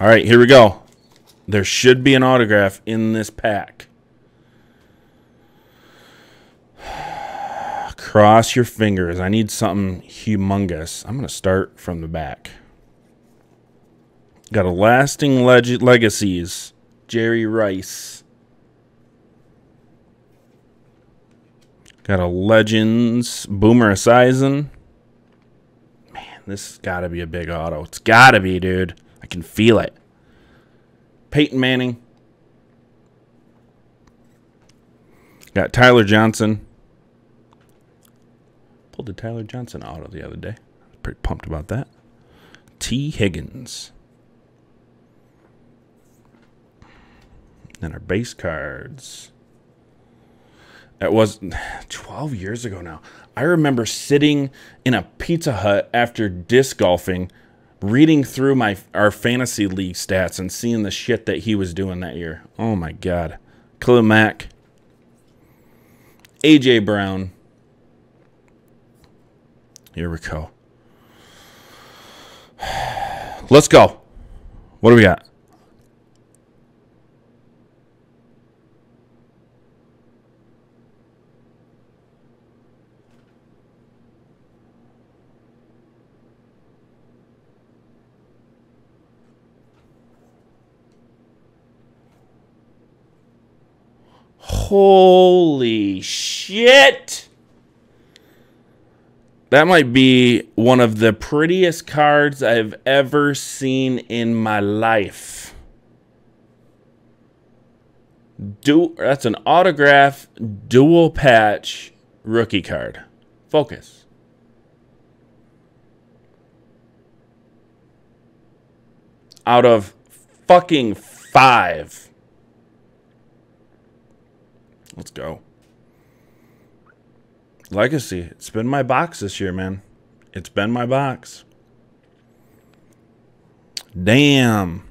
All right, here we go. There should be an autograph in this pack. Cross your fingers. I need something humongous. I'm going to start from the back. Got a lasting leg- legacies. Jerry Rice. Got a Legends Boomer Esiason. Man, this has got to be a big auto. It's got to be, dude. I can feel it. Peyton Manning. Got Tyler Johnson. Pulled the Tyler Johnson auto the other day. Pretty pumped about that. T. Higgins. And our base cards. That was 12 years ago now. I remember sitting in a Pizza Hut after disc golfing, reading through my our fantasy league stats and seeing the shit that he was doing that year. Oh my god. Khalil Mack. AJ Brown. Here we go. Let's go. What do we got? Holy shit! That might be one of the prettiest cards I've ever seen in my life. Du- that's an autograph dual patch rookie card. Focus. Out of fucking five. Let's go. Legacy. It's been my box this year, man. It's been my box. Damn.